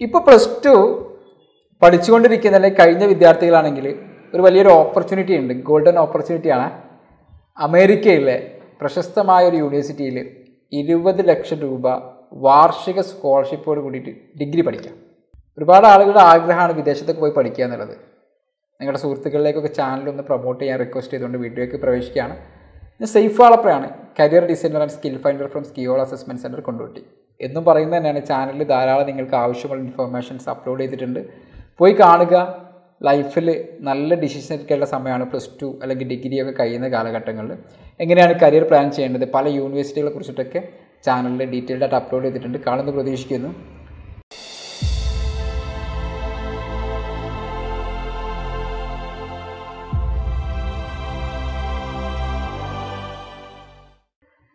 ഇപ്പോൾ plus two പഠിച്ചുകൊണ്ടിരിക്കുന്ന അല്ലെങ്കിൽ കഴിഞ്ഞ വിദ്യാർത്ഥികളാണെങ്കിൽ ഒരു വലിയൊരു ഓപ്പർച്യൂണിറ്റി ഉണ്ട്. ഗോൾഡൻ ഓപ്പർച്യൂണിറ്റിയാണ് അമേരിക്കയിലെ പ്രശസ്തമായ ഒരു യൂണിവേഴ്സിറ്റിയിൽ ഇരുപത് ലക്ഷം രൂപ വാർഷിക സ്കോളർഷിപ്പോട് കൂടിയിട്ട് ഡിഗ്രി പഠിക്കാം. ഒരുപാട് ആളുകളുടെ ആഗ്രഹമാണ് വിദേശത്തൊക്കെ പോയി പഠിക്കുക എന്നുള്ളത്. നിങ്ങളുടെ സുഹൃത്തുക്കളിലേക്കൊക്കെ ചാനലൊന്ന് പ്രൊമോട്ട് ചെയ്യാൻ റിക്വസ്റ്റ് ചെയ്തുകൊണ്ട് വീഡിയോയ്ക്ക് പ്രവേശിക്കുകയാണ്. ഞാൻ Saif വാളപ്പയാണ് career designer and skill finder from school assessment centre Kondotty എന്നും പറയുന്നത് തന്നെയാണ്. ചാനലിൽ ധാരാളം നിങ്ങൾക്ക് ആവശ്യമുള്ള ഇൻഫർമേഷൻസ് അപ്ലോഡ് ചെയ്തിട്ടുണ്ട്. പോയി കാണുക. ലൈഫിൽ നല്ല ഡിസിഷൻ എടുക്കേണ്ട സമയമാണ് പ്ലസ് ടു അല്ലെങ്കിൽ ഡിഗ്രി ഒക്കെ കഴിയുന്ന കാലഘട്ടങ്ങളിൽ. എങ്ങനെയാണ് കരിയർ പ്ലാൻ ചെയ്യേണ്ടത്? പല യൂണിവേഴ്സിറ്റികളെ കുറിച്ചിട്ടൊക്കെ ചാനലിൽ ഡീറ്റെയിൽഡ് ആയിട്ട് അപ്ലോഡ് ചെയ്തിട്ടുണ്ട്. കാണുന്നു പ്രതീക്ഷിക്കുന്നു.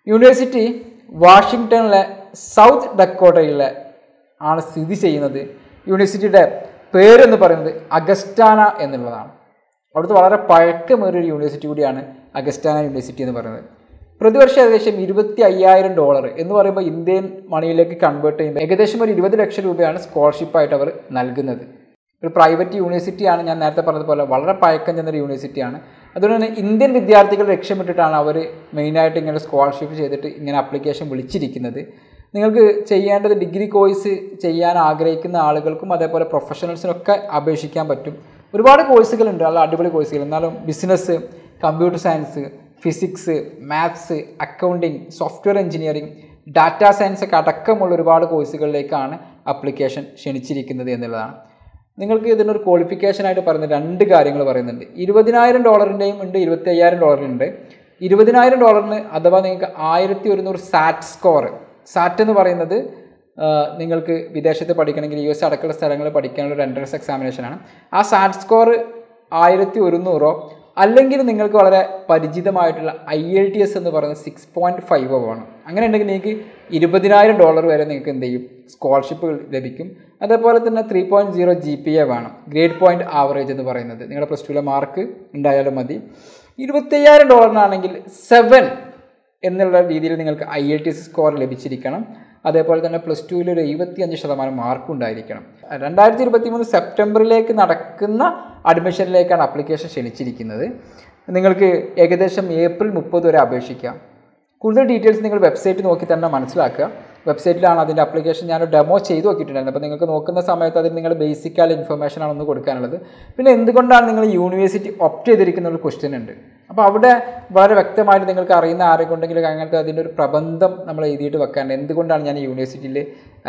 യൂണിവേഴ്സിറ്റി വാഷിങ്ടണിലെ സൗത്ത് ഡക്കോട്ടയിൽ ആണ് സ്ഥിതി ചെയ്യുന്നത്. യൂണിവേഴ്സിറ്റിയുടെ പേരെന്ന് പറയുന്നത് അഗസ്റ്റാന എന്നുള്ളതാണ്. അവിടുത്തെ വളരെ പഴക്കമേറിയ ഒരു യൂണിവേഴ്സിറ്റി കൂടിയാണ് അഗസ്റ്റാന യൂണിവേഴ്സിറ്റി എന്ന് പറയുന്നത്. പ്രതിവർഷം ഏകദേശം ഇരുപത്തി അയ്യായിരം ഡോളർ എന്ന് പറയുമ്പോൾ ഇന്ത്യൻ മണിയിലേക്ക് കൺവേർട്ട് ചെയ്യുമ്പോൾ ഏകദേശം ഒരു ഇരുപത് ലക്ഷം രൂപയാണ് സ്കോളർഷിപ്പായിട്ട് അവർ നൽകുന്നത്. ഒരു പ്രൈവറ്റ് യൂണിവേഴ്സിറ്റിയാണ് ഞാൻ നേരത്തെ പറഞ്ഞതുപോലെ വളരെ പഴക്കം ചെന്നൊരു യൂണിവേഴ്സിറ്റിയാണ് അതുകൊണ്ട് തന്നെ ഇന്ത്യൻ വിദ്യാർത്ഥികൾ ലക്ഷ്യമിട്ടിട്ടാണ് അവർ മെയിനായിട്ട് ഇങ്ങനെ സ്കോളർഷിപ്പ് ചെയ്തിട്ട് ഇങ്ങനെ അപ്ലിക്കേഷൻ വിളിച്ചിരിക്കുന്നത്. നിങ്ങൾക്ക് ചെയ്യേണ്ടത് ഡിഗ്രി കോഴ്സ് ചെയ്യാൻ ആഗ്രഹിക്കുന്ന ആളുകൾക്കും അതേപോലെ പ്രൊഫഷണൽസിനൊക്കെ അപേക്ഷിക്കാൻ പറ്റും. ഒരുപാട് കോഴ്സുകളുണ്ട് നല്ല അടിപൊളി കോഴ്സുകൾ എന്നാലും business computer science physics maths accounting software engineering data science ഒക്കെ അടക്കമുള്ള ഒരുപാട് കോഴ്സുകളിലേക്കാണ് അപ്ലിക്കേഷൻ ക്ഷണിച്ചിരിക്കുന്നത് എന്നുള്ളതാണ്. നിങ്ങൾക്ക് ഇതിനൊരു ക്വാളിഫിക്കേഷനായിട്ട് പറയുന്ന രണ്ട് കാര്യങ്ങൾ പറയുന്നുണ്ട്. ഇരുപതിനായിരം ഡോളറിന്റെയും ഉണ്ട് ഇരുപത്തി അയ്യായിരം ഡോളറിനുണ്ട്. ഇരുപതിനായിരം ഡോളറിന് അഥവാ നിങ്ങൾക്ക് ആയിരത്തി ഒരുന്നൂറ് സാറ്റ് സ്കോർ സാറ്റ് എന്ന് പറയുന്നത് നിങ്ങൾക്ക് വിദേശത്ത് പഠിക്കണമെങ്കിൽ യു എസ് അടക്കമുള്ള സ്ഥലങ്ങളിൽ പഠിക്കാനുള്ള ഒരു എൻട്രൻസ് എക്സാമിനേഷനാണ് ആ സാറ്റ് സ്കോർ ആയിരത്തി ഒരുന്നൂറോ അല്ലെങ്കിൽ നിങ്ങൾക്ക് വളരെ പരിചിതമായിട്ടുള്ള ഐ എൽ ടി എസ് എന്ന് പറയുന്നത് സിക്സ് പോയിന്റ് ഫൈവോ വേണം അങ്ങനെ ഉണ്ടെങ്കിൽ നിങ്ങൾക്ക് ഇരുപതിനായിരം ഡോളർ വരെ നിങ്ങൾക്ക് എന്ത് ചെയ്യും? സ്കോളർഷിപ്പ് ലഭിക്കും. അതേപോലെ തന്നെ three point zero G P A വേണം. ഗ്രേഡ് പോയിന്റ് ആവറേജ് എന്ന് പറയുന്നത്. നിങ്ങളുടെ പ്ലസ് ടുവിലെ മാർക്ക് ഉണ്ടായാലും മതി. ഇരുപത്തയ്യായിരം ഡോളറിനാണെങ്കിൽ സെവൻ എന്നുള്ള രീതിയിൽ നിങ്ങൾക്ക് ഐ എൽ ടി സ്കോർ ലഭിച്ചിരിക്കണം. അതേപോലെ തന്നെ പ്ലസ് ടുവിൽ ഒരു എഴുപത്തിയഞ്ച് ശതമാനം മാർക്ക് ഉണ്ടായിരിക്കണം. രണ്ടായിരത്തി ഇരുപത്തി മൂന്ന് സെപ്റ്റംബറിലേക്ക് നടക്കുന്ന അഡ്മിഷനിലേക്കാണ് അപ്ലിക്കേഷൻ ക്ഷണിച്ചിരിക്കുന്നത്. നിങ്ങൾക്ക് ഏകദേശം ഏപ്രിൽ മുപ്പത് വരെ അപേക്ഷിക്കാം. കൂടുതൽ ഡീറ്റെയിൽസ് നിങ്ങൾ വെബ്സൈറ്റ് നോക്കി തന്നെ മനസ്സിലാക്കുക. വെബ്സൈറ്റിലാണ് അതിന്റെ അപ്ലിക്കേഷൻ ഞാൻ ഡെമോ ചെയ്ത് നോക്കിയിട്ടുണ്ടായിരുന്നു അപ്പോൾ നിങ്ങൾക്ക് നോക്കുന്ന സമയത്ത് അതിൽ നിങ്ങൾ ബേസിക്കായ ഇൻഫർമേഷൻ ആണ് ഒന്ന് കൊടുക്കാനുള്ളത്. പിന്നെ എന്തുകൊണ്ടാണ് നിങ്ങൾ യൂണിവേഴ്സിറ്റി ഒപ്റ്റ് ചെയ്തിരിക്കുന്ന ഒരു ക്വസ്റ്റ്യൻ ഉണ്ട്? അപ്പോൾ അവിടെ വളരെ വ്യക്തമായിട്ട് നിങ്ങൾക്ക് അറിയുന്ന ആരെക്കൊണ്ടെങ്കിലും അങ്ങനത്തെ അതിന്റെ ഒരു പ്രബന്ധം നമ്മൾ എഴുതിയിട്ട് വെക്കാണ്ട് എന്തുകൊണ്ടാണ് ഞാൻ യൂണിവേഴ്സിറ്റിയിൽ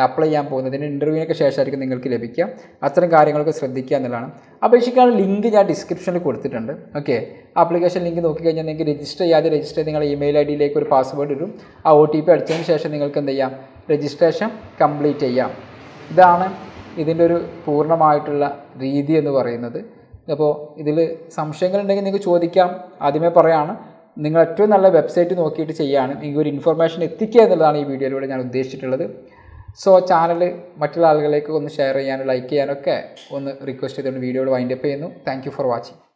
അപ്ലൈ ചെയ്യാൻ പോകുന്നത്? ഇതിന്റെ ഇന്റർവ്യൂവിനൊക്കെ ശേഷമായിരിക്കും നിങ്ങൾക്ക് ലഭിക്കുക. അത്തരം കാര്യങ്ങളൊക്കെ ശ്രദ്ധിക്കുക എന്നുള്ളതാണ്. അപേക്ഷിക്കാനുള്ള ലിങ്ക് ഞാൻ ഡിസ്ക്രിപ്ഷനിൽ കൊടുത്തിട്ടുണ്ട്. ഓക്കെ ആപ്ലിക്കേഷൻ ലിങ്ക് നോക്കിക്കഴിഞ്ഞാൽ നിങ്ങൾക്ക് രജിസ്റ്റർ ചെയ്യാതെ രജിസ്റ്റർ ചെയ്ത് നിങ്ങളുടെ ഇമെയിൽ ഐ ഡിയിലേക്ക് ഒരു പാസ്വേഡ് ഇടും. ആ ഒ ടി പി അടിച്ചതിന് ശേഷം നിങ്ങൾക്ക് എന്ത് ചെയ്യാം? രജിസ്ട്രേഷൻ കംപ്ലീറ്റ് ചെയ്യാം. ഇതാണ് ഇതിന്റെ ഒരു പൂർണമായിട്ടുള്ള രീതി എന്ന് പറയുന്നത്. അപ്പോൾ ഇതിൽ സംശയങ്ങളുണ്ടെങ്കിൽ നിങ്ങൾക്ക് ചോദിക്കാം. ആദ്യമേ പറയാണ് നിങ്ങൾ ഏറ്റവും നല്ല വെബ്സൈറ്റ് നോക്കിയിട്ട് ചെയ്യുകയാണ് നിങ്ങൾക്ക് ഒരു ഇൻഫർമേഷൻ എത്തിക്കുക എന്നുള്ളതാണ് ഈ വീഡിയോയിലൂടെ ഞാൻ ഉദ്ദേശിച്ചിട്ടുള്ളത്. സോ ചാനൽ മറ്റുള്ള ആളുകളിലേക്ക് ഒന്ന് ഷെയർ ചെയ്യാനും ലൈക്ക് ചെയ്യാനൊക്കെ ഒന്ന് റിക്വസ്റ്റ് ചെയ്തുകൊണ്ട് വീഡിയോയിൽ വൈൻഡപ്പ് ചെയ്യുന്നു. Thank for watching